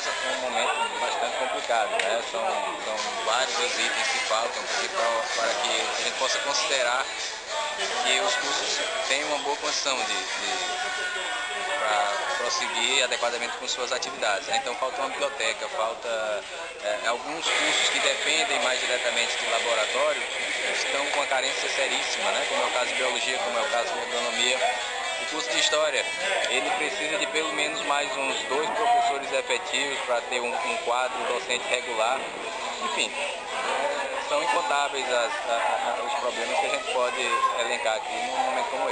passa por um momento bastante complicado. Né? São, são vários os itens que faltam para que a gente possa considerar que os cursos têm uma boa condição de, de para prosseguir adequadamente com suas atividades. Né? Então falta uma biblioteca, falta é, alguns cursos que dependem mais diretamente de laboratório, estão com uma carência seríssima, né? como é o caso de biologia, como é o caso de agronomia. O curso de História, ele precisa de pelo menos mais uns dois professores efetivos para ter um, um quadro docente regular. Enfim, são incontáveis as, a, a, os problemas que a gente pode elencar aqui num momento como